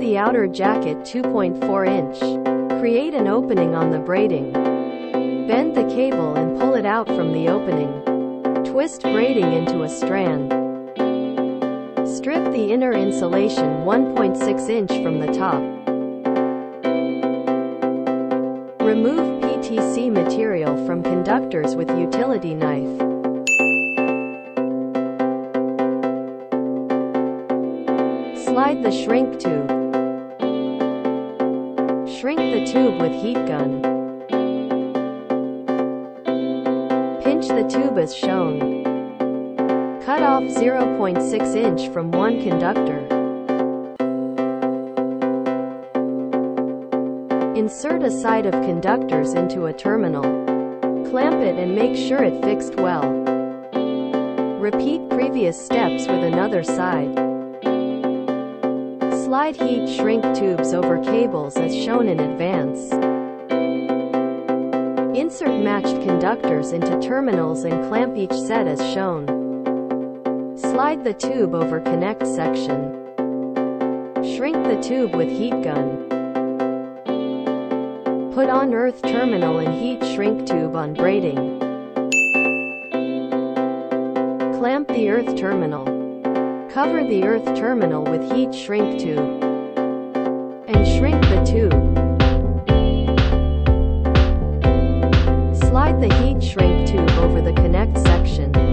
the outer jacket 2.4 inch. Create an opening on the braiding. Bend the cable and pull it out from the opening. Twist braiding into a strand. Strip the inner insulation 1.6 inch from the top. Remove PTC material from conductors with utility knife. Slide the shrink tube. Shrink the tube with heat gun. Pinch the tube as shown. Cut off 0.6 inch from one conductor. Insert a side of conductors into a terminal. Clamp it and make sure it fixed well. Repeat previous steps with another side. Slide heat shrink tubes over cables as shown in advance. Insert matched conductors into terminals and clamp each set as shown. Slide the tube over connect section. Shrink the tube with heat gun. Put on earth terminal and heat shrink tube on braiding. Clamp the earth terminal. Cover the earth terminal with heat shrink tube. And shrink the tube. Slide the heat shrink tube over the connect section.